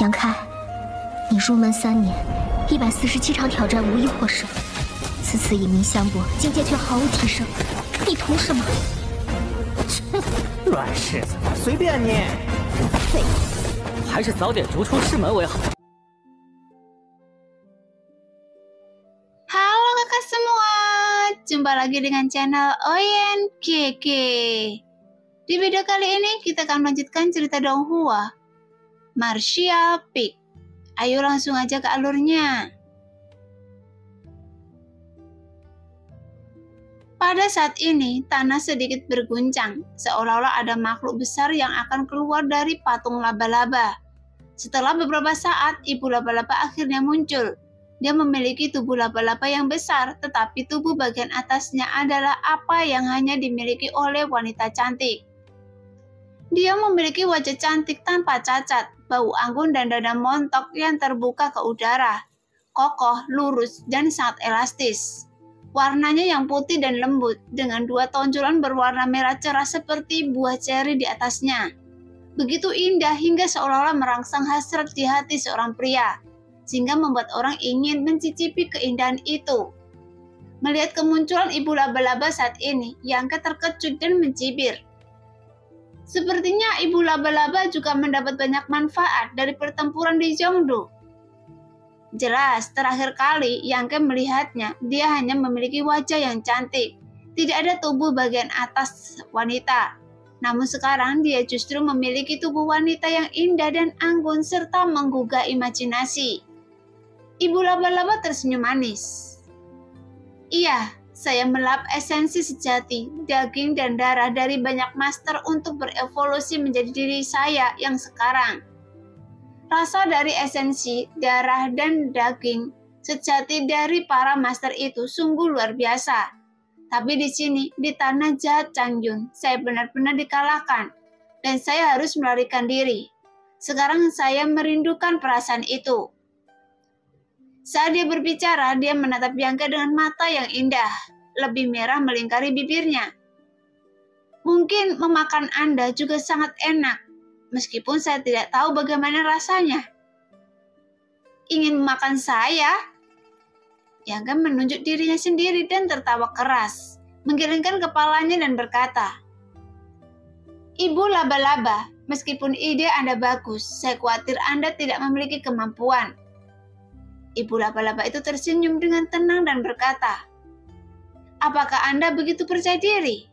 杨开，你入门三年，一百四十七场挑战无一获胜，此次以名相搏，境界却毫无提升，你图什么？切，软柿子，随便你。废物，还是早点逐出师门为好。Halo kakak semua, jumpa lagi dengan channel Oyen Keke. Di video kali ini kita akan melanjutkan cerita Donghua Martial Peak. Ayo langsung aja ke alurnya. Pada saat ini, tanah sedikit berguncang, seolah-olah ada makhluk besar yang akan keluar dari patung laba-laba. Setelah beberapa saat, ibu laba-laba akhirnya muncul. Dia memiliki tubuh laba-laba yang besar, tetapi tubuh bagian atasnya adalah apa yang hanya dimiliki oleh wanita cantik. Dia memiliki wajah cantik tanpa cacat, bau anggun dan dada montok yang terbuka ke udara. Kokoh, lurus, dan sangat elastis. Warnanya yang putih dan lembut, dengan dua tonjolan berwarna merah cerah seperti buah ceri di atasnya. Begitu indah hingga seolah-olah merangsang hasrat di hati seorang pria, sehingga membuat orang ingin mencicipi keindahan itu. Melihat kemunculan ibu laba-laba saat ini, Yangke terkejut dan mencibir. Sepertinya ibu laba-laba juga mendapat banyak manfaat dari pertempuran di Zhongdu. Jelas, terakhir kali Yangke melihatnya, dia hanya memiliki wajah yang cantik. Tidak ada tubuh bagian atas wanita. Namun sekarang dia justru memiliki tubuh wanita yang indah dan anggun serta menggugah imajinasi. Ibu laba-laba tersenyum manis. Iya, saya melap esensi sejati, daging dan darah dari banyak master untuk berevolusi menjadi diri saya yang sekarang. Rasa dari esensi, darah, dan daging sejati dari para master itu sungguh luar biasa. Tapi di sini, di tanah jahat Changjun, saya benar-benar dikalahkan, dan saya harus melarikan diri. Sekarang saya merindukan perasaan itu. Saat dia berbicara, dia menatap Bianca dengan mata yang indah, lebih merah melingkari bibirnya. Mungkin memakan Anda juga sangat enak, meskipun saya tidak tahu bagaimana rasanya. Ingin memakan saya? Bianca menunjuk dirinya sendiri dan tertawa keras, menggelengkan kepalanya dan berkata, Ibu laba-laba, meskipun ide Anda bagus, saya khawatir Anda tidak memiliki kemampuan Ibu laba-laba itu tersenyum dengan tenang dan berkata, Apakah Anda begitu percaya diri?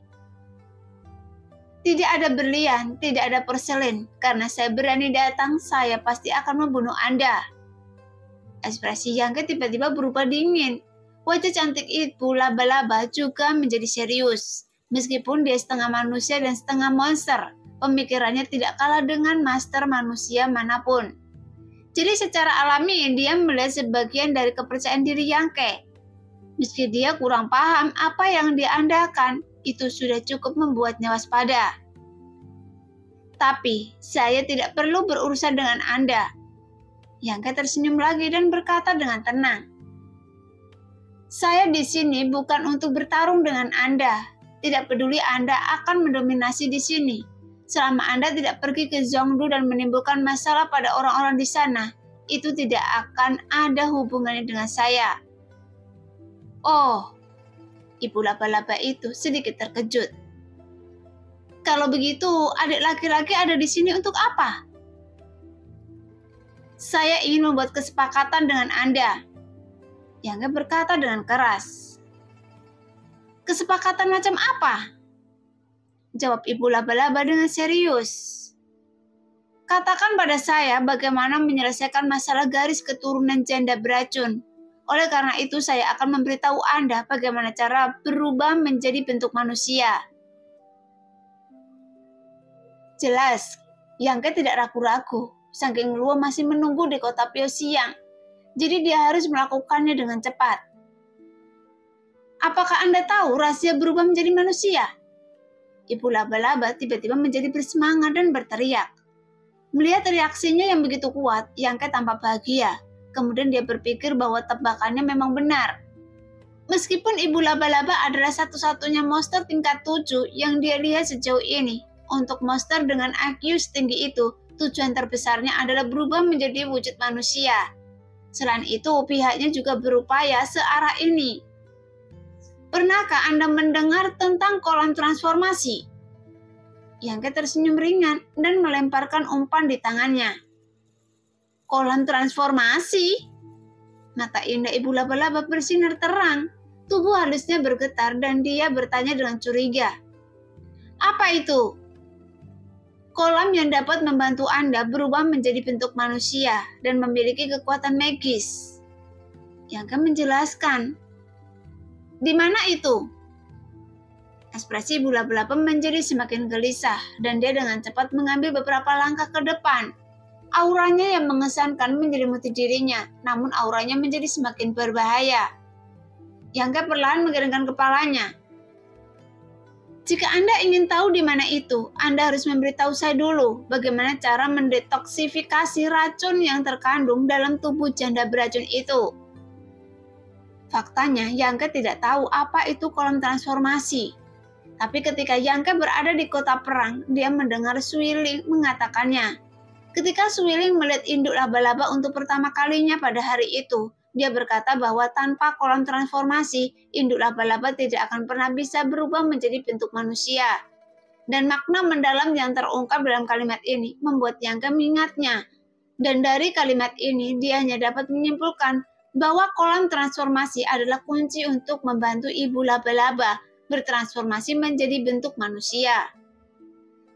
Tidak ada berlian, tidak ada porselin. Karena saya berani datang, saya pasti akan membunuh Anda. Ekspresi Yangke tiba-tiba berubah dingin. Wajah cantik ibu laba-laba juga menjadi serius. Meskipun dia setengah manusia dan setengah monster, pemikirannya tidak kalah dengan master manusia mana pun. Jadi secara alami dia melihat sebagian dari kepercayaan diri Yangke. Meski dia kurang paham apa yang dia andalkan, itu sudah cukup membuatnya waspada. Tapi saya tidak perlu berurusan dengan Anda. Yangke tersenyum lagi dan berkata dengan tenang. Saya di sini bukan untuk bertarung dengan Anda. Tidak peduli Anda akan mendominasi di sini selama Anda tidak pergi ke Zhongdu dan menimbulkan masalah pada orang-orang di sana, itu tidak akan ada hubungannya dengan saya. Oh, ibu laba-laba itu sedikit terkejut. Kalau begitu, adik laki-laki ada di sini untuk apa? Saya ingin membuat kesepakatan dengan Anda. Yang berkata dengan keras. Kesepakatan macam apa? Jawab ibu laba-laba dengan serius. Katakan pada saya bagaimana menyelesaikan masalah garis keturunan janda beracun. Oleh karena itu saya akan memberitahu Anda bagaimana cara berubah menjadi bentuk manusia. Jelas, Yangke tidak ragu-ragu. Saking Luo masih menunggu di kota Pio siang. Jadi dia harus melakukannya dengan cepat. Apakah Anda tahu rahasia berubah menjadi manusia? Ibu laba-laba tiba-tiba menjadi bersemangat dan berteriak. Melihat reaksinya yang begitu kuat, Yangke tampak bahagia. Kemudian dia berpikir bahwa tebakannya memang benar. Meskipun ibu laba-laba adalah satu-satunya monster tingkat 7 yang dia lihat sejauh ini, untuk monster dengan IQ setinggi itu, tujuan terbesarnya adalah berubah menjadi wujud manusia. Selain itu, pihaknya juga berupaya searah ini. Pernahkah Anda mendengar tentang kolam transformasi? Yangke tersenyum ringan dan melemparkan umpan di tangannya. Kolam transformasi? Mata indah ibu laba-laba bersinar terang. Tubuh halusnya bergetar dan dia bertanya dengan curiga. Apa itu? Kolam yang dapat membantu Anda berubah menjadi bentuk manusia dan memiliki kekuatan magis. Yang akan menjelaskan. Di mana itu? Ekspresi bula belapa menjadi semakin gelisah dan dia dengan cepat mengambil beberapa langkah ke depan. Auranya yang mengesankan menyelimuti dirinya, namun auranya menjadi semakin berbahaya. Yang perlahan menggerakkan kepalanya, jika Anda ingin tahu di mana itu, Anda harus memberitahu saya dulu bagaimana cara mendetoksifikasi racun yang terkandung dalam tubuh janda beracun itu. Faktanya, Yangke tidak tahu apa itu kolam transformasi. Tapi ketika Yangke berada di kota perang, dia mendengar Suiling mengatakannya. Ketika Suiling melihat induk laba-laba untuk pertama kalinya pada hari itu, dia berkata bahwa tanpa kolam transformasi, induk laba-laba tidak akan pernah bisa berubah menjadi bentuk manusia. Dan makna mendalam yang terungkap dalam kalimat ini membuat Yangke mengingatnya. Dan dari kalimat ini, dia hanya dapat menyimpulkan bahwa kolam transformasi adalah kunci untuk membantu ibu laba-laba bertransformasi menjadi bentuk manusia.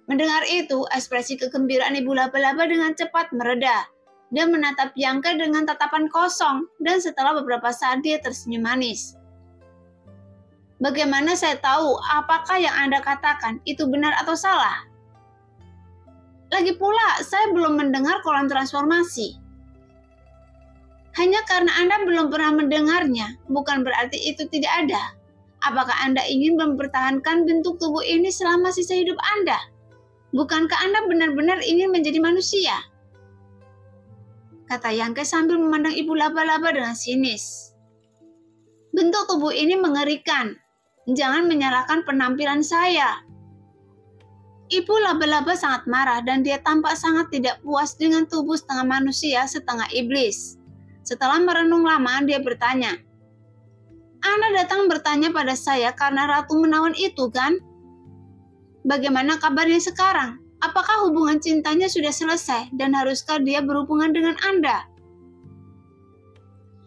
Mendengar itu, ekspresi kegembiraan ibu laba-laba dengan cepat mereda dia menatap Bianca dengan tatapan kosong dan setelah beberapa saat dia tersenyum manis. Bagaimana saya tahu apakah yang Anda katakan itu benar atau salah? Lagi pula, saya belum mendengar kolam transformasi. Hanya karena Anda belum pernah mendengarnya, bukan berarti itu tidak ada. Apakah Anda ingin mempertahankan bentuk tubuh ini selama sisa hidup Anda? Bukankah Anda benar-benar ingin menjadi manusia? kata Yangke sambil memandang ibu laba-laba dengan sinis. Bentuk tubuh ini mengerikan. Jangan menyalahkan penampilan saya. Ibu laba-laba sangat marah dan dia tampak sangat tidak puas dengan tubuh setengah manusia setengah iblis. Setelah merenung lama, dia bertanya, Anda datang bertanya pada saya karena Ratu Menawan itu kan? Bagaimana kabarnya sekarang? Apakah hubungan cintanya sudah selesai dan haruskah dia berhubungan dengan Anda?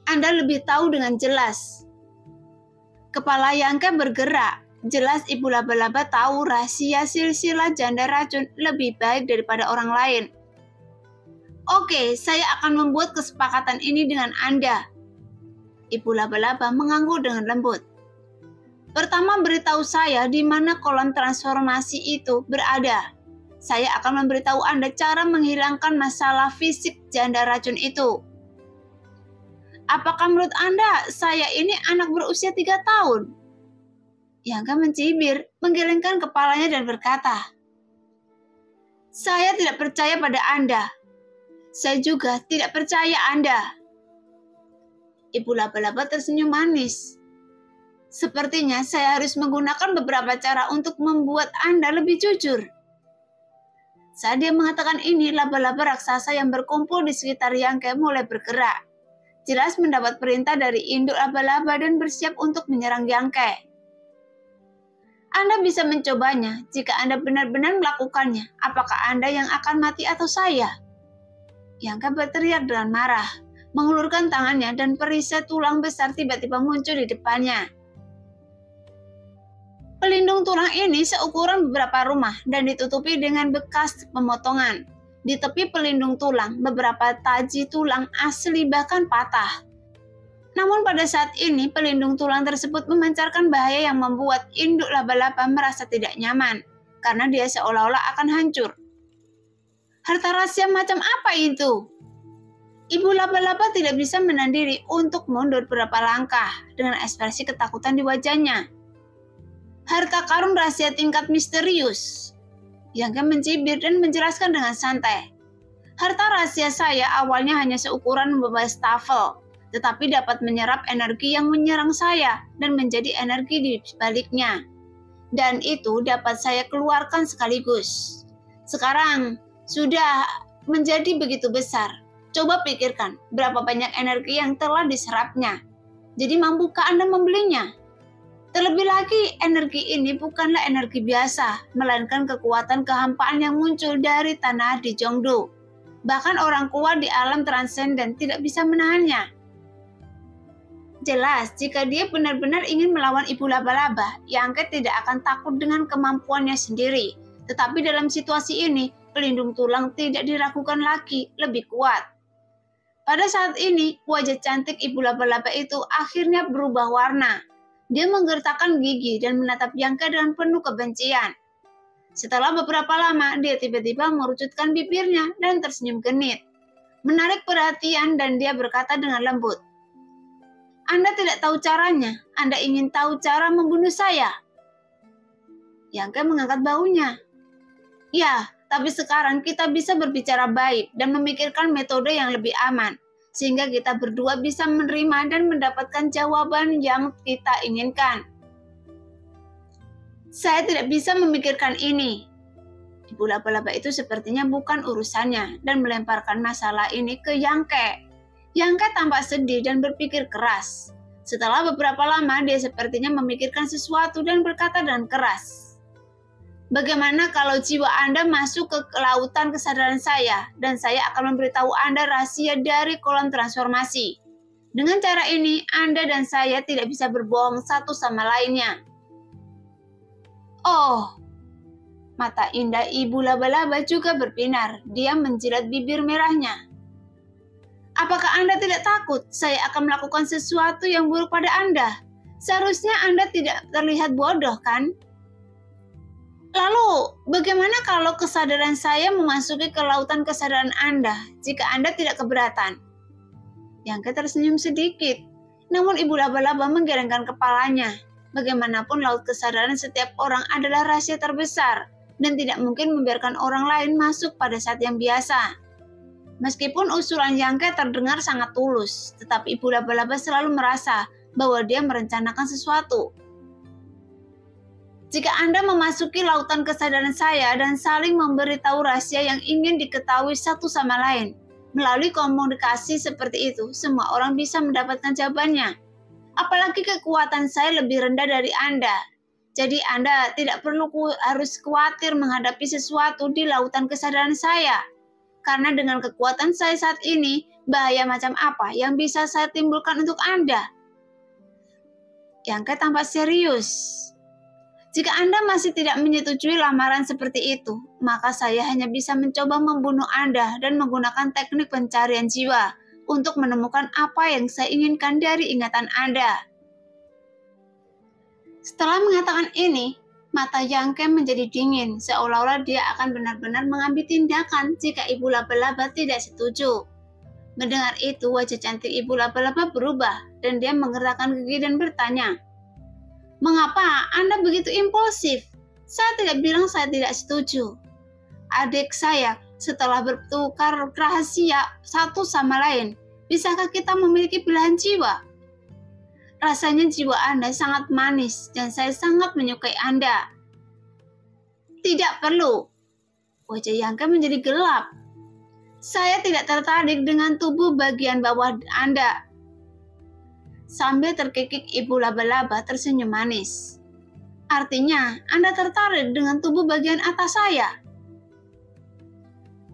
Anda lebih tahu dengan jelas. Kepala Yangke bergerak. Jelas ibu laba-laba tahu rahasia silsilah janda racun lebih baik daripada orang lain. Oke, saya akan membuat kesepakatan ini dengan Anda. Ibu laba-laba mengangguk dengan lembut. Pertama beritahu saya di mana kolam transformasi itu berada saya akan memberitahu Anda cara menghilangkan masalah fisik janda racun itu. Apakah menurut Anda saya ini anak berusia tiga tahun? Yangga mencibir, menggelengkan kepalanya dan berkata, Saya tidak percaya pada Anda. Saya juga tidak percaya Anda. Ibu laba-laba tersenyum manis. Sepertinya saya harus menggunakan beberapa cara untuk membuat Anda lebih jujur. Saat dia mengatakan ini, laba-laba raksasa yang berkumpul di sekitar Yangke mulai bergerak. Jelas mendapat perintah dari induk laba-laba dan bersiap untuk menyerang Yangke. Anda bisa mencobanya jika Anda benar-benar melakukannya. Apakah Anda yang akan mati atau saya? Yangke berteriak dengan marah, mengulurkan tangannya dan perisai tulang besar tiba-tiba muncul di depannya. Pelindung tulang ini seukuran beberapa rumah dan ditutupi dengan bekas pemotongan. Di tepi pelindung tulang, beberapa taji tulang asli bahkan patah. Namun pada saat ini, pelindung tulang tersebut memancarkan bahaya yang membuat induk laba-laba merasa tidak nyaman, karena dia seolah-olah akan hancur. Harta rahasia macam apa itu? Ibu laba-laba tidak bisa menahan diri untuk mundur beberapa langkah dengan ekspresi ketakutan di wajahnya harta karun rahasia tingkat misterius. Yang mencibir dan menjelaskan dengan santai. Harta rahasia saya awalnya hanya seukuran beberapa stafel, tetapi dapat menyerap energi yang menyerang saya dan menjadi energi di sebaliknya. Dan itu dapat saya keluarkan sekaligus. Sekarang sudah menjadi begitu besar. Coba pikirkan berapa banyak energi yang telah diserapnya. Jadi mampukah Anda membelinya? Terlebih lagi, energi ini bukanlah energi biasa, melainkan kekuatan kehampaan yang muncul dari tanah di Jongdo. Bahkan orang kuat di alam transenden tidak bisa menahannya. Jelas, jika dia benar-benar ingin melawan ibu laba-laba, Yangke tidak akan takut dengan kemampuannya sendiri. Tetapi dalam situasi ini, pelindung tulang tidak diragukan lagi, lebih kuat. Pada saat ini, wajah cantik ibu laba-laba itu akhirnya berubah warna. Dia menggertakkan gigi dan menatap Yangke dengan penuh kebencian. Setelah beberapa lama, dia tiba-tiba merucutkan bibirnya dan tersenyum genit. Menarik perhatian dan dia berkata dengan lembut, anda tidak tahu caranya. Anda ingin tahu cara membunuh saya. Yangke mengangkat baunya. Ya, tapi sekarang kita bisa berbicara baik dan memikirkan metode yang lebih aman. Sehingga kita berdua bisa menerima dan mendapatkan jawaban yang kita inginkan. Saya tidak bisa memikirkan ini. Ibu laba-laba itu sepertinya bukan urusannya dan melemparkan masalah ini ke Yangke. Yangka tampak sedih dan berpikir keras. Setelah beberapa lama, dia sepertinya memikirkan sesuatu dan berkata dengan keras. Bagaimana kalau jiwa Anda masuk ke lautan kesadaran saya dan saya akan memberitahu Anda rahasia dari kolam transformasi. Dengan cara ini, Anda dan saya tidak bisa berbohong satu sama lainnya. Oh, mata indah ibu laba-laba juga berbinar. Dia menjilat bibir merahnya. Apakah Anda tidak takut saya akan melakukan sesuatu yang buruk pada Anda? Seharusnya Anda tidak terlihat bodoh, kan? Lalu, bagaimana kalau kesadaran saya memasuki ke lautan kesadaran Anda jika Anda tidak keberatan? Yang tersenyum sedikit, namun ibu laba-laba menggelengkan kepalanya. Bagaimanapun laut kesadaran setiap orang adalah rahasia terbesar dan tidak mungkin membiarkan orang lain masuk pada saat yang biasa. Meskipun usulan Yangke terdengar sangat tulus, tetapi Ibu Laba-Laba selalu merasa bahwa dia merencanakan sesuatu. Jika Anda memasuki lautan kesadaran saya dan saling memberitahu rahasia yang ingin diketahui satu sama lain, melalui komunikasi seperti itu, semua orang bisa mendapatkan jawabannya. Apalagi kekuatan saya lebih rendah dari Anda. Jadi Anda tidak perlu harus khawatir menghadapi sesuatu di lautan kesadaran saya karena dengan kekuatan saya saat ini, bahaya macam apa yang bisa saya timbulkan untuk Anda? Yang tampak serius. Jika Anda masih tidak menyetujui lamaran seperti itu, maka saya hanya bisa mencoba membunuh Anda dan menggunakan teknik pencarian jiwa untuk menemukan apa yang saya inginkan dari ingatan Anda. Setelah mengatakan ini, Mata Yangke menjadi dingin, seolah-olah dia akan benar-benar mengambil tindakan jika ibu laba-laba tidak setuju. Mendengar itu, wajah cantik ibu laba-laba berubah, dan dia menggerakkan gigi dan bertanya, Mengapa Anda begitu impulsif? Saya tidak bilang saya tidak setuju. Adik saya, setelah bertukar rahasia satu sama lain, bisakah kita memiliki pilihan jiwa? Rasanya jiwa Anda sangat manis dan saya sangat menyukai Anda. Tidak perlu. Wajah Yangka menjadi gelap. Saya tidak tertarik dengan tubuh bagian bawah Anda. Sambil terkikik ibu laba-laba tersenyum manis. Artinya, Anda tertarik dengan tubuh bagian atas saya.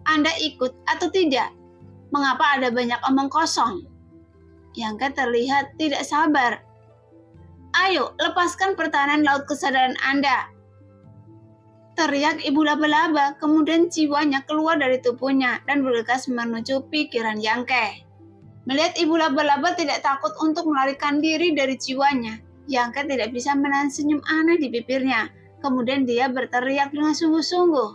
Anda ikut atau tidak? Mengapa ada banyak omong kosong? Yangka terlihat tidak sabar. Ayo, lepaskan pertahanan laut kesadaran Anda. Teriak ibu laba-laba, kemudian jiwanya keluar dari tubuhnya dan bergegas menuju pikiran Yangke. Melihat ibu laba-laba tidak takut untuk melarikan diri dari jiwanya, Yangke tidak bisa menahan senyum aneh di bibirnya. Kemudian dia berteriak dengan sungguh-sungguh.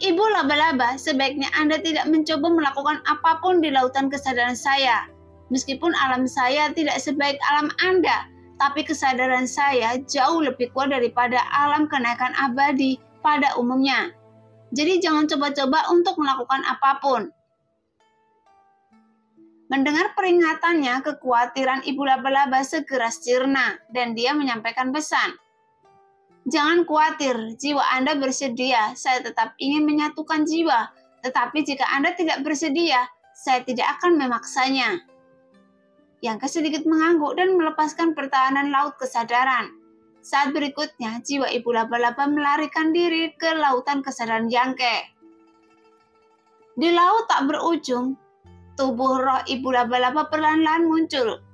Ibu laba-laba, sebaiknya Anda tidak mencoba melakukan apa pun di lautan kesadaran saya. Meskipun alam saya tidak sebaik alam Anda, tapi kesadaran saya jauh lebih kuat daripada alam kenaikan abadi pada umumnya. Jadi jangan coba-coba untuk melakukan apa pun. Mendengar peringatannya, kekhawatiran ibu laba-laba segera sirna dan dia menyampaikan pesan. Jangan khawatir, jiwa Anda bersedia. Saya tetap ingin menyatukan jiwa Tetapi jika Anda tidak bersedia, saya tidak akan memaksanya. Yang sedikit mengangguk dan melepaskan pertahanan laut kesadaran. Saat berikutnya, jiwa ibu laba-laba melarikan diri ke lautan kesadaran Yangke. Di laut tak berujung, tubuh roh ibu laba-laba perlahan-lahan muncul.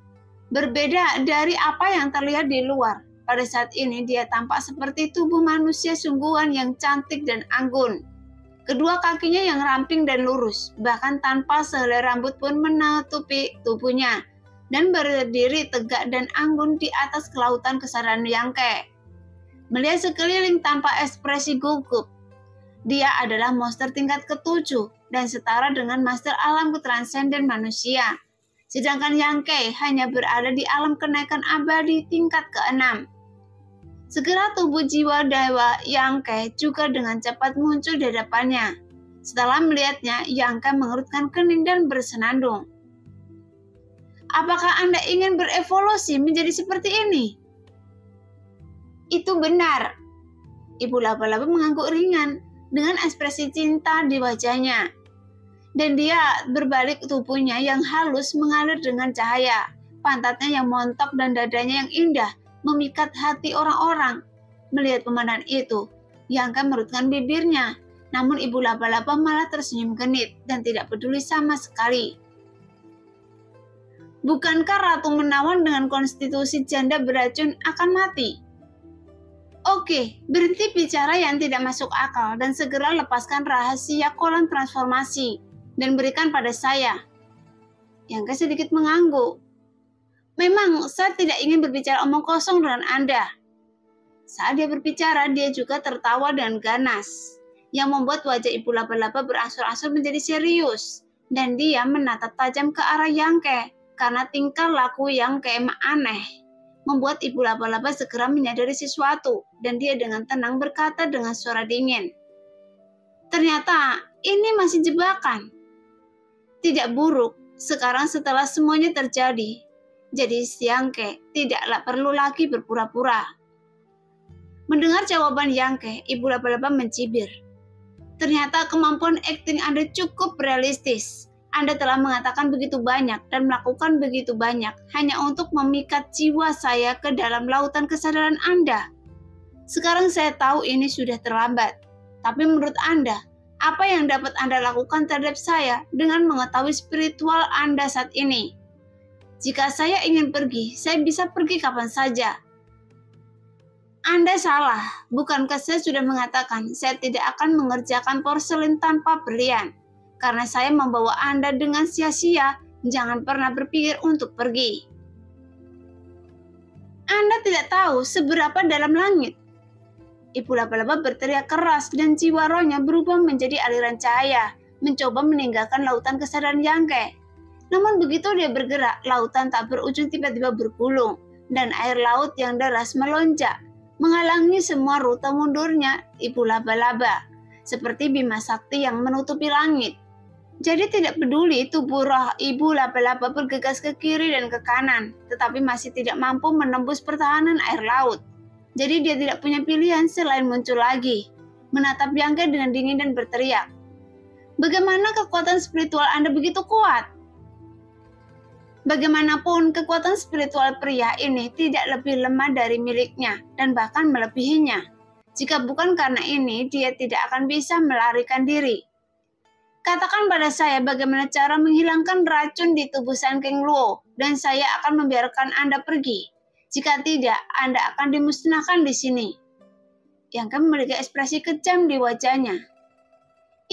Berbeda dari apa yang terlihat di luar. Pada saat ini dia tampak seperti tubuh manusia sungguhan yang cantik dan anggun. Kedua kakinya yang ramping dan lurus, bahkan tanpa sehelai rambut pun menutupi tubuhnya, dan berdiri tegak dan anggun di atas kelautan kesadaran Yangke. Melihat sekeliling tanpa ekspresi gugup, dia adalah monster tingkat ketujuh dan setara dengan master alam ketransenden manusia. Sedangkan Yangke hanya berada di alam kenaikan abadi tingkat keenam. Segera tubuh jiwa dewa Yangke juga dengan cepat muncul di hadapannya. Setelah melihatnya, Yangke mengerutkan kening dan bersenandung. Apakah Anda ingin berevolusi menjadi seperti ini? Itu benar. Ibu laba-laba mengangguk ringan dengan ekspresi cinta di wajahnya. Dan dia berbalik tubuhnya yang halus mengalir dengan cahaya. Pantatnya yang montok dan dadanya yang indah memikat hati orang-orang. Melihat pemandangan itu, Yangka merutkan bibirnya, namun ibu laba-laba malah tersenyum genit dan tidak peduli sama sekali. Bukankah Ratu Menawan dengan konstitusi janda beracun akan mati? Oke, berhenti bicara yang tidak masuk akal dan segera lepaskan rahasia kolam transformasi dan berikan pada saya. Yang sedikit mengangguk. Memang saya tidak ingin berbicara omong kosong dengan Anda. Saat dia berbicara, dia juga tertawa dengan ganas, yang membuat wajah ibu laba-laba berangsur-angsur menjadi serius, dan dia menatap tajam ke arah Yangke karena tingkah laku yang keemah aneh. Membuat ibu laba-laba segera menyadari sesuatu, dan dia dengan tenang berkata dengan suara dingin. Ternyata ini masih jebakan. Tidak buruk, sekarang setelah semuanya terjadi, jadi Yangke tidaklah perlu lagi berpura-pura. Mendengar jawaban Yangke, ibu laba-laba mencibir. Ternyata kemampuan akting Anda cukup realistis. Anda telah mengatakan begitu banyak dan melakukan begitu banyak hanya untuk memikat jiwa saya ke dalam lautan kesadaran Anda. Sekarang saya tahu ini sudah terlambat. Tapi menurut Anda, apa yang dapat Anda lakukan terhadap saya dengan mengetahui spiritual Anda saat ini? Jika saya ingin pergi, saya bisa pergi kapan saja. Anda salah, bukankah saya sudah mengatakan saya tidak akan mengerjakan porselin tanpa berlian? Karena saya membawa Anda dengan sia-sia, jangan pernah berpikir untuk pergi. Anda tidak tahu seberapa dalam langit. Ibu laba-laba berteriak keras dan jiwa rohnya berubah menjadi aliran cahaya, mencoba meninggalkan lautan kesadaran Yangke. Namun begitu dia bergerak, lautan tak berujung tiba-tiba bergulung, dan air laut yang deras melonjak, menghalangi semua rute mundurnya ibu laba-laba, seperti bima sakti yang menutupi langit. Jadi tidak peduli tubuh roh ibu laba-laba bergegas ke kiri dan ke kanan, tetapi masih tidak mampu menembus pertahanan air laut. Jadi dia tidak punya pilihan selain muncul lagi, menatap Bianca dengan dingin dan berteriak. Bagaimana kekuatan spiritual Anda begitu kuat? Bagaimanapun, kekuatan spiritual pria ini tidak lebih lemah dari miliknya dan bahkan melebihinya. Jika bukan karena ini, dia tidak akan bisa melarikan diri. Katakan pada saya bagaimana cara menghilangkan racun di tubuh San Keng Luo, dan saya akan membiarkan Anda pergi. Jika tidak, Anda akan dimusnahkan di sini. Yang kan memiliki ekspresi kejam di wajahnya.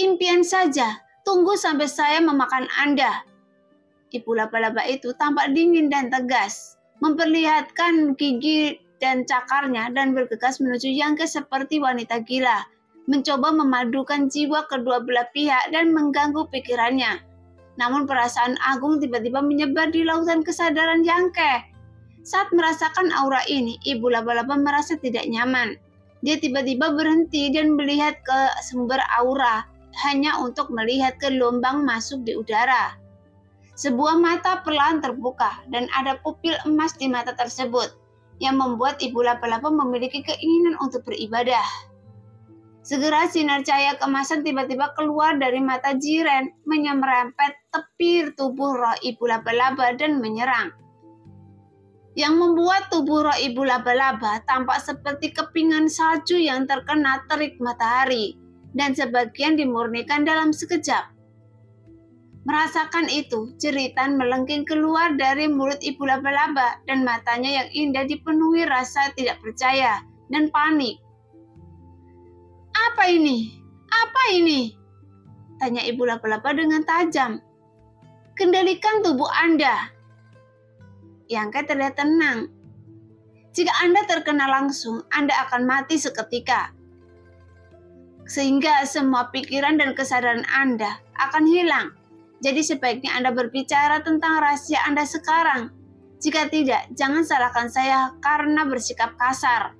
Impian saja, tunggu sampai saya memakan Anda, Ibu laba-laba itu tampak dingin dan tegas, memperlihatkan gigi dan cakarnya dan bergegas menuju Yangke seperti wanita gila, mencoba memadukan jiwa kedua belah pihak dan mengganggu pikirannya. Namun perasaan Agung tiba-tiba menyebar di lautan kesadaran Yangke. Saat merasakan aura ini, ibu laba-laba merasa tidak nyaman. Dia tiba-tiba berhenti dan melihat ke sumber aura hanya untuk melihat ke gelombang masuk di udara. Sebuah mata perlahan terbuka dan ada pupil emas di mata tersebut yang membuat ibu laba-laba memiliki keinginan untuk beribadah. Segera sinar cahaya kemasan tiba-tiba keluar dari mata Jiren, menyerempet tepir tubuh roh ibu laba-laba dan menyerang. Yang membuat tubuh roh ibu laba-laba tampak seperti kepingan salju yang terkena terik matahari, dan sebagian dimurnikan dalam sekejap. Merasakan itu, jeritan melengking keluar dari mulut ibu laba-laba dan matanya yang indah dipenuhi rasa tidak percaya dan panik. Apa ini? Apa ini? Tanya ibu laba-laba dengan tajam. Kendalikan tubuh Anda. Yang terlihat tenang. Jika Anda terkena langsung, Anda akan mati seketika. Sehingga semua pikiran dan kesadaran Anda akan hilang. Jadi sebaiknya Anda berbicara tentang rahasia Anda sekarang. Jika tidak, jangan salahkan saya karena bersikap kasar.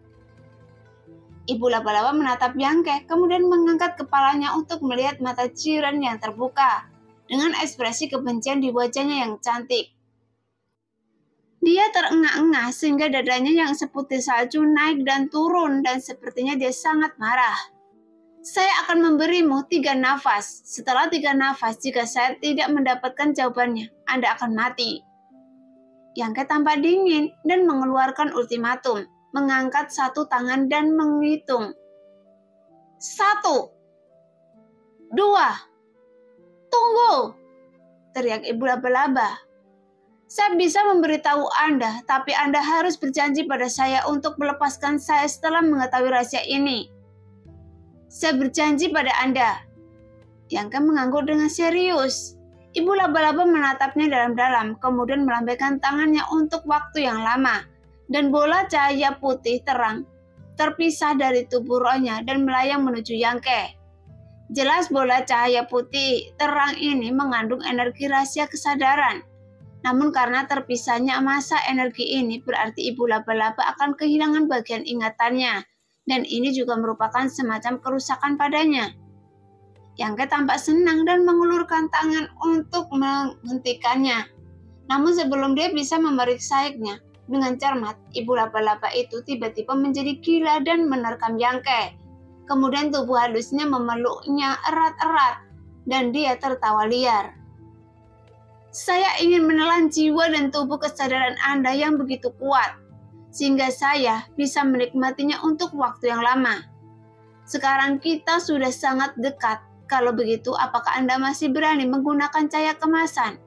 Ibu laba-laba menatap Yangke, kemudian mengangkat kepalanya untuk melihat mata Jiren yang terbuka, dengan ekspresi kebencian di wajahnya yang cantik. Dia terengah-engah sehingga dadanya yang seputih salju naik dan turun dan sepertinya dia sangat marah. Saya akan memberimu tiga nafas. Setelah tiga nafas, jika saya tidak mendapatkan jawabannya, Anda akan mati. Yangke tampak dingin dan mengeluarkan ultimatum mengangkat satu tangan dan menghitung. Satu, dua, tunggu, teriak ibu laba-laba. Saya bisa memberitahu Anda, tapi Anda harus berjanji pada saya untuk melepaskan saya setelah mengetahui rahasia ini. Saya berjanji pada Anda. Yang kan mengangguk dengan serius. Ibu laba-laba menatapnya dalam-dalam, kemudian melambaikan tangannya untuk waktu yang lama dan bola cahaya putih terang terpisah dari tubuh rohnya dan melayang menuju Yangke. Jelas bola cahaya putih terang ini mengandung energi rahasia kesadaran. Namun karena terpisahnya masa energi ini berarti ibu laba-laba akan kehilangan bagian ingatannya. Dan ini juga merupakan semacam kerusakan padanya. Yangke tampak senang dan mengulurkan tangan untuk menghentikannya. Namun sebelum dia bisa memeriksanya, dengan cermat, ibu laba-laba itu tiba-tiba menjadi gila dan menerkam Yangke. Kemudian tubuh halusnya memeluknya erat-erat dan dia tertawa liar. Saya ingin menelan jiwa dan tubuh kesadaran Anda yang begitu kuat, sehingga saya bisa menikmatinya untuk waktu yang lama. Sekarang kita sudah sangat dekat. Kalau begitu, apakah Anda masih berani menggunakan cahaya kemasan?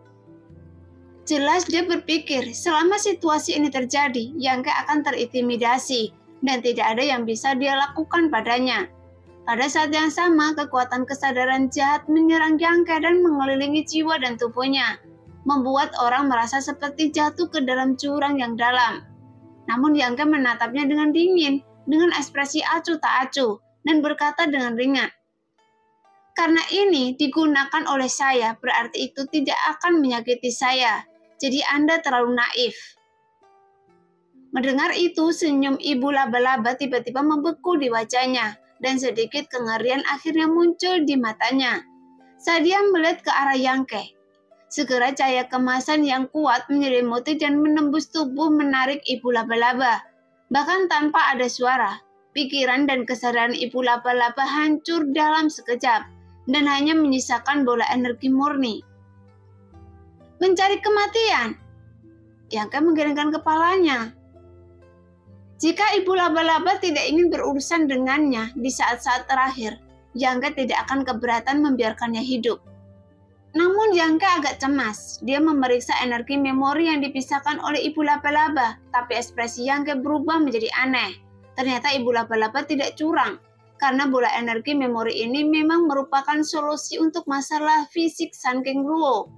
Jelas dia berpikir selama situasi ini terjadi, Yangke akan terintimidasi dan tidak ada yang bisa dia lakukan padanya. Pada saat yang sama, kekuatan kesadaran jahat menyerang Yangke dan mengelilingi jiwa dan tubuhnya, membuat orang merasa seperti jatuh ke dalam jurang yang dalam. Namun Yangke menatapnya dengan dingin, dengan ekspresi acuh tak acuh, dan berkata dengan ringan, karena ini digunakan oleh saya, berarti itu tidak akan menyakiti saya. Jadi Anda terlalu naif. Mendengar itu, senyum ibu laba-laba tiba-tiba membeku di wajahnya, dan sedikit kengerian akhirnya muncul di matanya. Saat dia melihat ke arah Yangke, segera cahaya kemasan yang kuat menyelimuti dan menembus tubuh menarik ibu laba-laba. Bahkan tanpa ada suara, pikiran dan kesadaran ibu laba-laba hancur dalam sekejap, dan hanya menyisakan bola energi murni mencari kematian. Yang akan menggelengkan kepalanya. Jika ibu laba-laba tidak ingin berurusan dengannya di saat-saat terakhir, Yangka tidak akan keberatan membiarkannya hidup. Namun Yangka agak cemas. Dia memeriksa energi memori yang dipisahkan oleh ibu laba-laba, tapi ekspresi Yangka berubah menjadi aneh. Ternyata ibu laba-laba tidak curang, karena bola energi memori ini memang merupakan solusi untuk masalah fisik Sun King Ruo.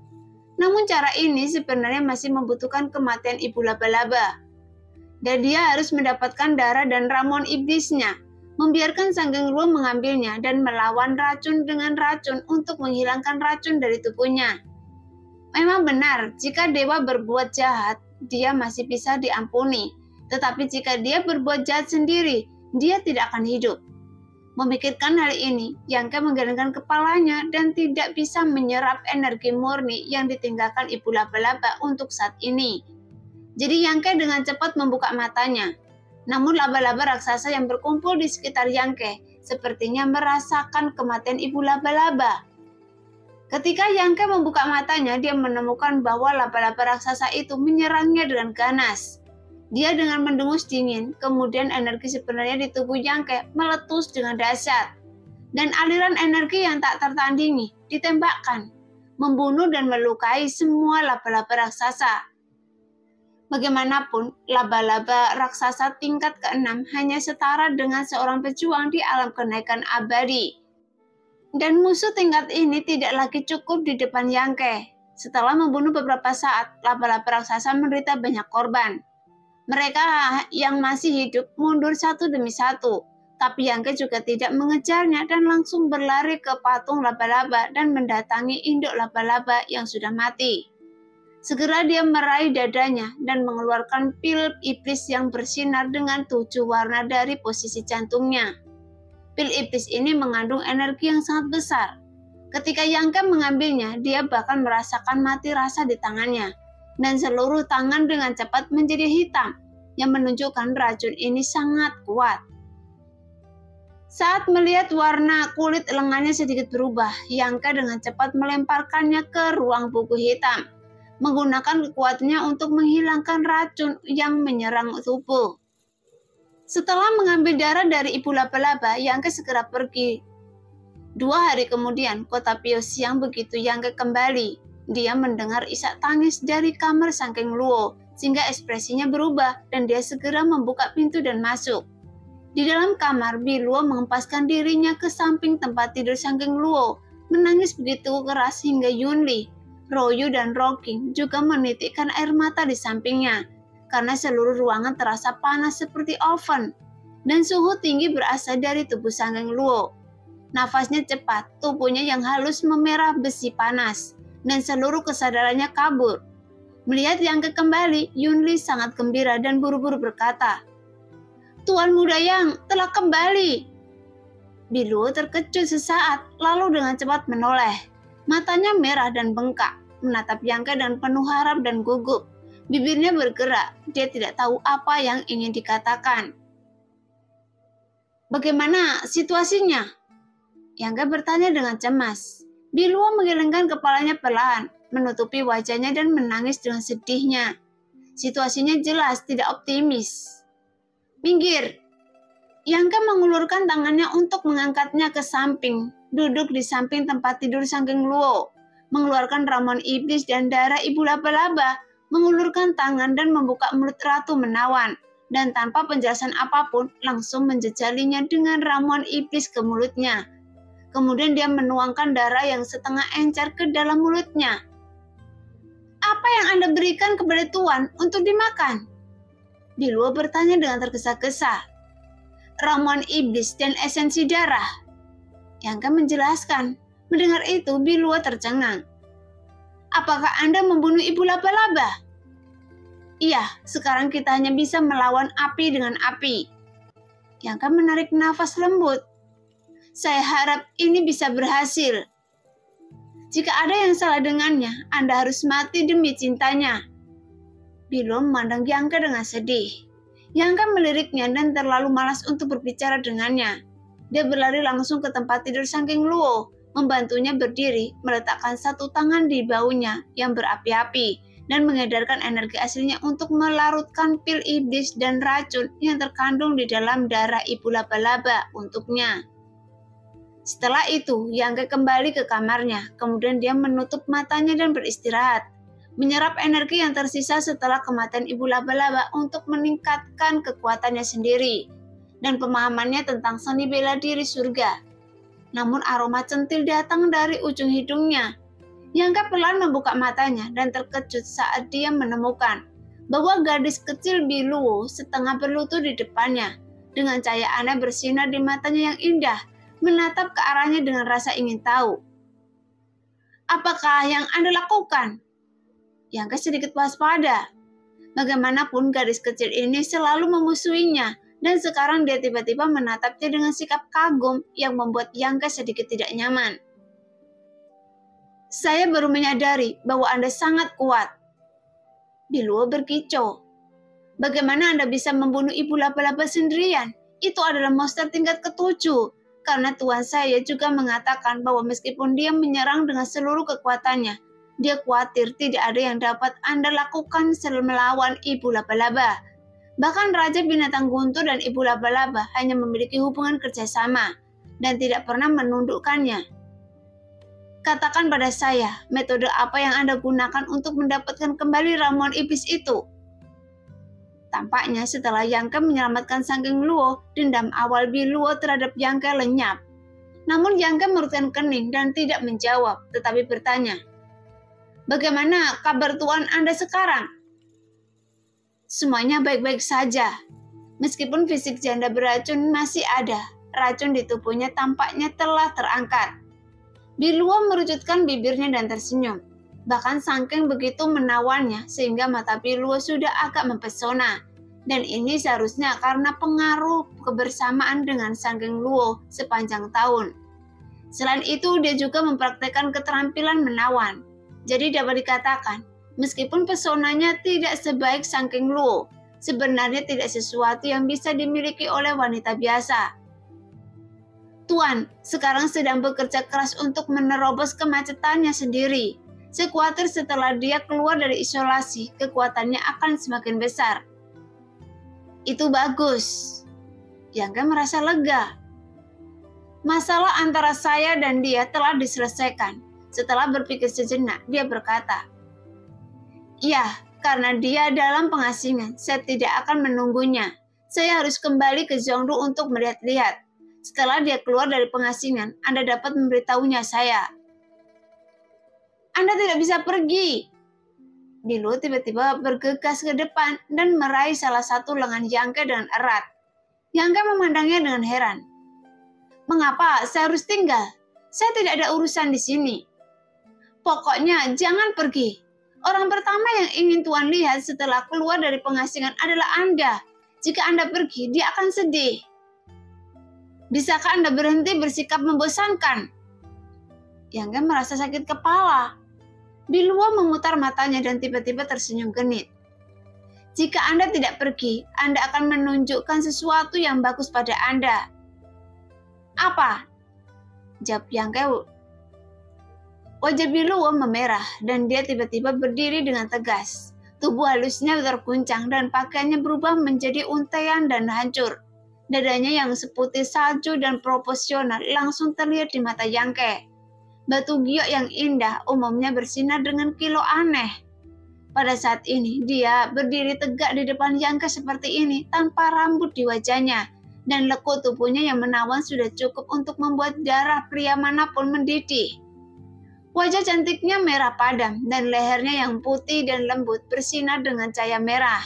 Namun cara ini sebenarnya masih membutuhkan kematian ibu laba-laba. Dan dia harus mendapatkan darah dan ramon iblisnya, membiarkan Sanggeng Ruo mengambilnya dan melawan racun dengan racun untuk menghilangkan racun dari tubuhnya. Memang benar, jika dewa berbuat jahat, dia masih bisa diampuni. Tetapi jika dia berbuat jahat sendiri, dia tidak akan hidup. Memikirkan hal ini, Yangke menggelengkan kepalanya dan tidak bisa menyerap energi murni yang ditinggalkan ibu laba-laba untuk saat ini. Jadi Yangke dengan cepat membuka matanya. Namun laba-laba raksasa yang berkumpul di sekitar Yangke sepertinya merasakan kematian ibu laba-laba. Ketika Yangke membuka matanya, dia menemukan bahwa laba-laba raksasa itu menyerangnya dengan ganas. Dia dengan mendengus dingin, kemudian energi sebenarnya di tubuh Yangke meletus dengan dahsyat. Dan aliran energi yang tak tertandingi ditembakkan, membunuh dan melukai semua laba-laba raksasa. Bagaimanapun, laba-laba raksasa tingkat keenam hanya setara dengan seorang pejuang di alam kenaikan abadi. Dan musuh tingkat ini tidak lagi cukup di depan Yangke. Setelah membunuh beberapa saat, laba-laba raksasa menderita banyak korban. Mereka yang masih hidup mundur satu demi satu, tapi Yangke juga tidak mengejarnya dan langsung berlari ke patung laba-laba dan mendatangi induk laba-laba yang sudah mati. Segera dia meraih dadanya dan mengeluarkan pil iblis yang bersinar dengan tujuh warna dari posisi jantungnya. Pil iblis ini mengandung energi yang sangat besar. Ketika Yangke mengambilnya, dia bahkan merasakan mati rasa di tangannya, dan seluruh tangan dengan cepat menjadi hitam, yang menunjukkan racun ini sangat kuat. Saat melihat warna kulit lengannya sedikit berubah, Yangka dengan cepat melemparkannya ke ruang buku hitam menggunakan kekuatannya untuk menghilangkan racun yang menyerang tubuh. Setelah mengambil darah dari ibu laba-laba, Yangke segera pergi. Dua hari kemudian, kota Pio siang begitu Yangke kembali. Dia mendengar isak tangis dari kamar Sangking Luo, sehingga ekspresinya berubah dan dia segera membuka pintu dan masuk. Di dalam kamar, Biluo mengempaskan dirinya ke samping tempat tidur Sangking Luo, menangis begitu keras hingga Yunli, Royu dan Rocky juga menitikkan air mata di sampingnya karena seluruh ruangan terasa panas seperti oven dan suhu tinggi berasal dari tubuh Sanggeng Luo. Nafasnya cepat, tubuhnya yang halus memerah besi panas, dan seluruh kesadarannya kabur. Melihat yang kembali, Yunli sangat gembira dan buru-buru berkata, Tuan muda yang telah kembali. Biluo terkejut sesaat, lalu dengan cepat menoleh. Matanya merah dan bengkak menatap Yangke dan penuh harap dan gugup. Bibirnya bergerak, dia tidak tahu apa yang ingin dikatakan. Bagaimana situasinya? Yangke bertanya dengan cemas. Biluo menggelengkan kepalanya pelan, menutupi wajahnya dan menangis dengan sedihnya. Situasinya jelas tidak optimis. Minggir! Yangka mengulurkan tangannya untuk mengangkatnya ke samping, duduk di samping tempat tidur Sanggeng Luo mengeluarkan ramuan iblis dan darah ibu laba-laba, mengulurkan tangan dan membuka mulut ratu menawan, dan tanpa penjelasan apa pun langsung menjejalinya dengan ramuan iblis ke mulutnya. Kemudian dia menuangkan darah yang setengah encer ke dalam mulutnya. Apa yang Anda berikan kepada Tuan untuk dimakan? Di luar bertanya dengan tergesa-gesa. Ramuan iblis dan esensi darah. Yang akan menjelaskan Mendengar itu, Bilua tercengang. Apakah Anda membunuh ibu laba-laba? Iya, sekarang kita hanya bisa melawan api dengan api. Yang akan menarik nafas lembut. Saya harap ini bisa berhasil. Jika ada yang salah dengannya, Anda harus mati demi cintanya. Bilo memandang Yangka dengan sedih. Yangka meliriknya dan terlalu malas untuk berbicara dengannya. Dia berlari langsung ke tempat tidur Sangking Luo membantunya berdiri, meletakkan satu tangan di baunya yang berapi-api, dan mengedarkan energi aslinya untuk melarutkan pil iblis dan racun yang terkandung di dalam darah ibu laba-laba untuknya. Setelah itu, Yangke kembali ke kamarnya, kemudian dia menutup matanya dan beristirahat, menyerap energi yang tersisa setelah kematian ibu laba-laba untuk meningkatkan kekuatannya sendiri dan pemahamannya tentang seni bela diri surga namun aroma centil datang dari ujung hidungnya. Yangka pelan membuka matanya dan terkejut saat dia menemukan bahwa gadis kecil Biluo setengah berlutut di depannya. Dengan cahaya aneh bersinar di matanya yang indah, menatap ke arahnya dengan rasa ingin tahu. Apakah yang Anda lakukan? Yangka sedikit waspada. Bagaimanapun gadis kecil ini selalu memusuhinya dan sekarang dia tiba-tiba menatapnya dengan sikap kagum yang membuat Yangka sedikit tidak nyaman. Saya baru menyadari bahwa Anda sangat kuat. Biluo berkicau. Bagaimana Anda bisa membunuh ibu laba-laba sendirian? Itu adalah monster tingkat ketujuh. karena tuan saya juga mengatakan bahwa meskipun dia menyerang dengan seluruh kekuatannya, dia khawatir tidak ada yang dapat Anda lakukan selain melawan ibu laba-laba. Bahkan Raja Binatang Guntur dan Ibu Laba-Laba hanya memiliki hubungan kerjasama dan tidak pernah menundukkannya. Katakan pada saya, metode apa yang Anda gunakan untuk mendapatkan kembali ramuan iblis itu? Tampaknya setelah Yangke menyelamatkan Sangking Luo, dendam awal Biluo terhadap Yangke lenyap. Namun Yangke merutkan kening dan tidak menjawab, tetapi bertanya, Bagaimana kabar Tuan Anda sekarang? Semuanya baik-baik saja. Meskipun fisik janda beracun masih ada, racun di tubuhnya tampaknya telah terangkat. Biluo merujutkan bibirnya dan tersenyum. Bahkan Sangking begitu menawannya sehingga mata Biluo sudah agak mempesona. Dan ini seharusnya karena pengaruh kebersamaan dengan Sangking Luo sepanjang tahun. Selain itu, dia juga mempraktekkan keterampilan menawan. Jadi dapat dikatakan, Meskipun pesonanya tidak sebaik Sangking Luo, sebenarnya tidak sesuatu yang bisa dimiliki oleh wanita biasa. Tuan, sekarang sedang bekerja keras untuk menerobos kemacetannya sendiri. Sekuatir setelah dia keluar dari isolasi, kekuatannya akan semakin besar. Itu bagus. Yang merasa lega. Masalah antara saya dan dia telah diselesaikan. Setelah berpikir sejenak, dia berkata, Ya, karena dia dalam pengasingan, saya tidak akan menunggunya. Saya harus kembali ke Zhongdu untuk melihat-lihat. Setelah dia keluar dari pengasingan, Anda dapat memberitahunya saya. Anda tidak bisa pergi. Bilu tiba-tiba bergegas ke depan dan meraih salah satu lengan Yangke dengan erat. Yangke memandangnya dengan heran. Mengapa saya harus tinggal? Saya tidak ada urusan di sini. Pokoknya jangan pergi. Orang pertama yang ingin Tuhan lihat setelah keluar dari pengasingan adalah Anda. Jika Anda pergi, dia akan sedih. Bisakah Anda berhenti bersikap membosankan? Yang kan merasa sakit kepala. Bilua memutar matanya dan tiba-tiba tersenyum genit. Jika Anda tidak pergi, Anda akan menunjukkan sesuatu yang bagus pada Anda. Apa? Jawab Yang Wajah Biluwo memerah dan dia tiba-tiba berdiri dengan tegas. Tubuh halusnya terguncang dan pakaiannya berubah menjadi untaian dan hancur. Dadanya yang seputih salju dan proporsional langsung terlihat di mata Yangke. Batu giok yang indah umumnya bersinar dengan kilo aneh. Pada saat ini, dia berdiri tegak di depan Yangke seperti ini tanpa rambut di wajahnya dan lekuk tubuhnya yang menawan sudah cukup untuk membuat darah pria mana pun mendidih. Wajah cantiknya merah padam dan lehernya yang putih dan lembut bersinar dengan cahaya merah.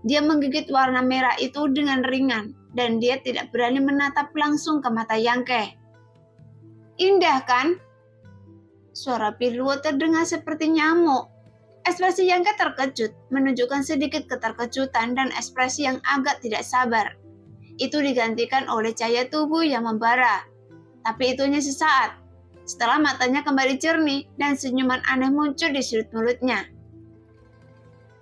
Dia menggigit warna merah itu dengan ringan dan dia tidak berani menatap langsung ke mata Yangke. Indah kan? Suara Piluo terdengar seperti nyamuk. Ekspresi Yangke terkejut, menunjukkan sedikit keterkejutan dan ekspresi yang agak tidak sabar. Itu digantikan oleh cahaya tubuh yang membara. Tapi itunya sesaat, setelah matanya kembali jernih dan senyuman aneh muncul di sudut mulutnya.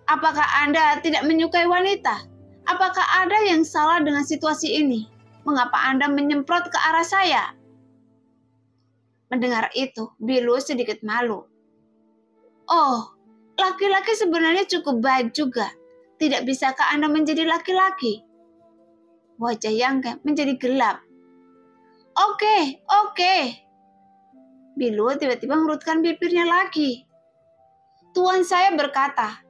Apakah Anda tidak menyukai wanita? Apakah ada yang salah dengan situasi ini? Mengapa Anda menyemprot ke arah saya? Mendengar itu, Bilu sedikit malu. Oh, laki-laki sebenarnya cukup baik juga. Tidak bisakah Anda menjadi laki-laki? Wajah Yang menjadi gelap. Oke, okay, oke, okay, Bilu tiba-tiba merutkan bibirnya lagi. Tuan saya berkata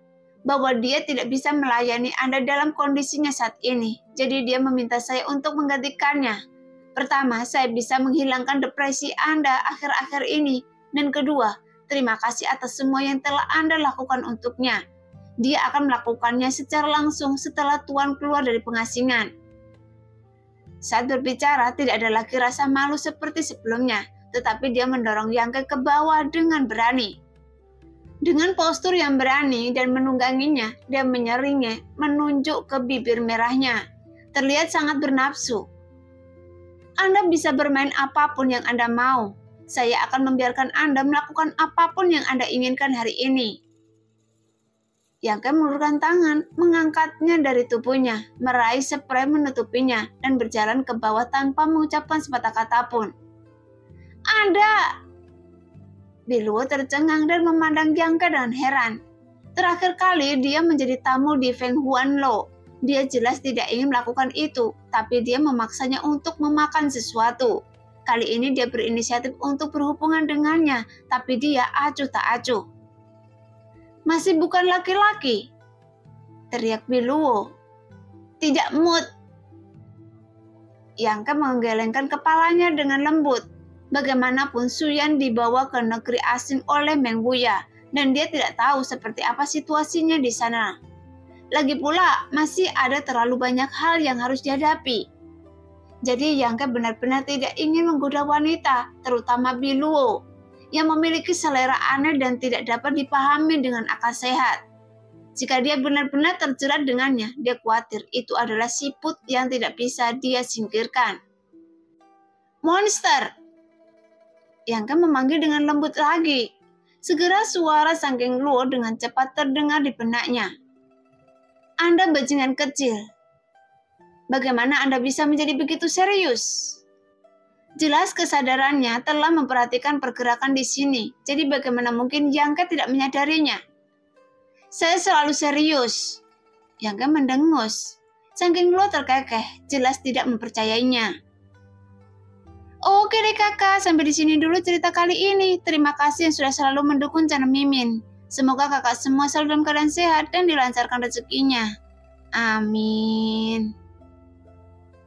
bahwa dia tidak bisa melayani Anda dalam kondisinya saat ini, jadi dia meminta saya untuk menggantikannya. Pertama, saya bisa menghilangkan depresi Anda akhir-akhir ini, dan kedua, terima kasih atas semua yang telah Anda lakukan untuknya. Dia akan melakukannya secara langsung setelah Tuan keluar dari pengasingan. Saat berbicara, tidak ada lagi rasa malu seperti sebelumnya tetapi dia mendorong Yangke ke bawah dengan berani. Dengan postur yang berani dan menungganginya, dia menyeringnya menunjuk ke bibir merahnya. Terlihat sangat bernafsu. Anda bisa bermain apa pun yang Anda mau. Saya akan membiarkan Anda melakukan apa pun yang Anda inginkan hari ini. Yang mengulurkan tangan, mengangkatnya dari tubuhnya, meraih spray menutupinya, dan berjalan ke bawah tanpa mengucapkan sepatah kata pun. Ada! Biluo tercengang dan memandang Yangke dengan heran. Terakhir kali dia menjadi tamu di Feng Huan Lo. Dia jelas tidak ingin melakukan itu, tapi dia memaksanya untuk memakan sesuatu. Kali ini dia berinisiatif untuk berhubungan dengannya, tapi dia acuh tak acuh. Masih bukan laki-laki. Teriak Biluo. Tidak mood. Yangke menggelengkan kepalanya dengan lembut. Bagaimanapun Suyan dibawa ke negeri asing oleh Meng Buya dan dia tidak tahu seperti apa situasinya di sana. Lagi pula, masih ada terlalu banyak hal yang harus dihadapi. Jadi Yangke benar-benar tidak ingin menggoda wanita, terutama Biluo yang memiliki selera aneh dan tidak dapat dipahami dengan akal sehat. Jika dia benar-benar terjerat dengannya, dia khawatir itu adalah siput yang tidak bisa dia singkirkan. Monster! Yang kan memanggil dengan lembut lagi. Segera suara sangking luo dengan cepat terdengar di benaknya. Anda bajingan kecil. Bagaimana Anda bisa menjadi begitu serius? Jelas kesadarannya telah memperhatikan pergerakan di sini, jadi bagaimana mungkin Yangke tidak menyadarinya? Saya selalu serius. Yangke mendengus. Saking Luo terkekeh, jelas tidak mempercayainya. Oke deh kakak, sampai di sini dulu cerita kali ini. Terima kasih yang sudah selalu mendukung channel Mimin. Semoga kakak semua selalu dalam keadaan sehat dan dilancarkan rezekinya. Amin.